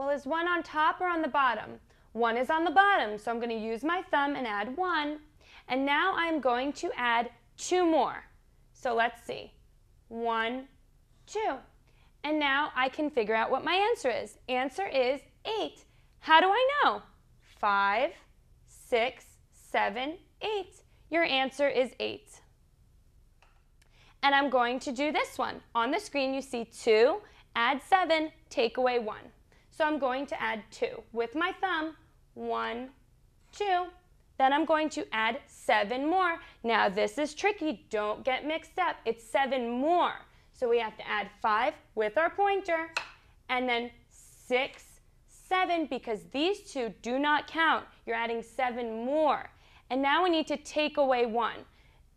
Well, is one on top or on the bottom? One is on the bottom, so I'm going to use my thumb and add one. And now I'm going to add two more. So let's see. One, two. And now I can figure out what my answer is. Answer is eight. How do I know? Five, six, seven, eight. Your answer is eight. And I'm going to do this one. On the screen you see two, add seven, take away one. So I'm going to add two. With my thumb, one, two. Then I'm going to add seven more. Now this is tricky, don't get mixed up. It's seven more. So we have to add five with our pointer, and then six, seven, because these two do not count. You're adding seven more. And now we need to take away one.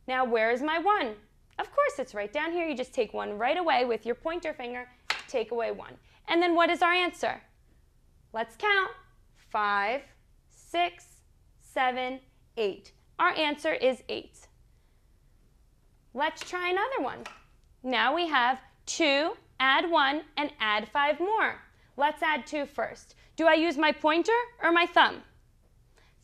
Now where is my one? Of course, it's right down here. You just take one right away with your pointer finger, take away one. And then what is our answer? Let's count. Five, six, seven, eight. Our answer is eight. Let's try another one. Now we have two, add one, and add five more. Let's add two first. Do I use my pointer or my thumb?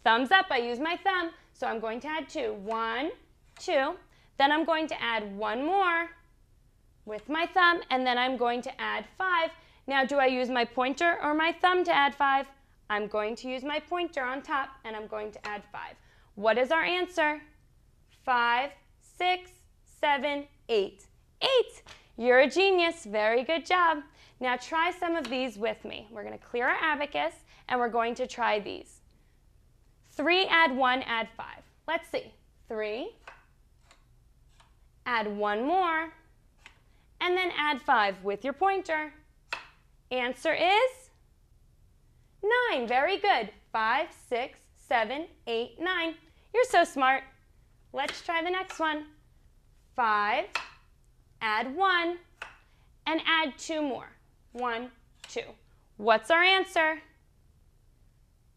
Thumbs up, I use my thumb. So I'm going to add two. One, two. Then I'm going to add one more with my thumb, and then I'm going to add five. Now, do I use my pointer or my thumb to add five? I'm going to use my pointer on top, and I'm going to add five. What is our answer? Five, six, seven, eight. Eight! You're a genius. Very good job. Now try some of these with me. We're going to clear our abacus, and we're going to try these. Three, add one, add five. Let's see. Three, add one more, and then add five with your pointer. Answer is nine. Very good. Five, six, seven, eight, nine. You're so smart. Let's try the next one. Five, add one, and add two more. One, two. What's our answer?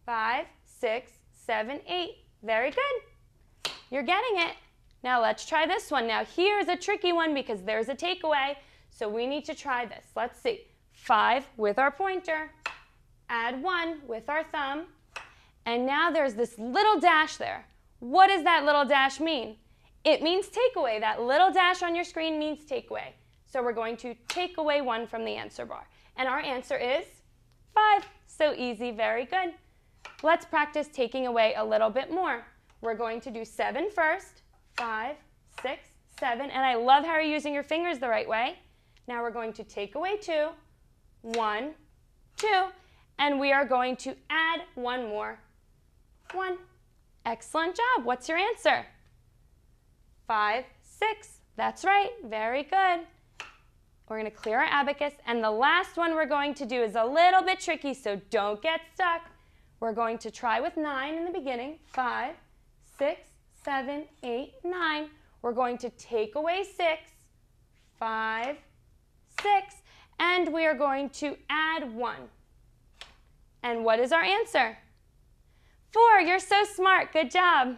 Five, six, seven, eight. Very good. You're getting it. Now let's try this one. Now here's a tricky one because there's a takeaway. So we need to try this. Let's see. Five with our pointer. Add one with our thumb. And now there's this little dash there. What does that little dash mean? It means takeaway. That little dash on your screen means takeaway. So we're going to take away one from the answer bar. And our answer is five. So easy, very good. Let's practice taking away a little bit more. We're going to do seven first, five, six, seven, and I love how you're using your fingers the right way. Now we're going to take away two, one, two, and we are going to add one more, one. Excellent job. What's your answer? Five, six. That's right. Very good. We're going to clear our abacus, and the last one we're going to do is a little bit tricky, so don't get stuck. We're going to try with nine in the beginning. Five, six, seven, eight, nine. We're going to take away six, five, six, and we are going to add one. And what is our answer? Four. You're so smart. Good job.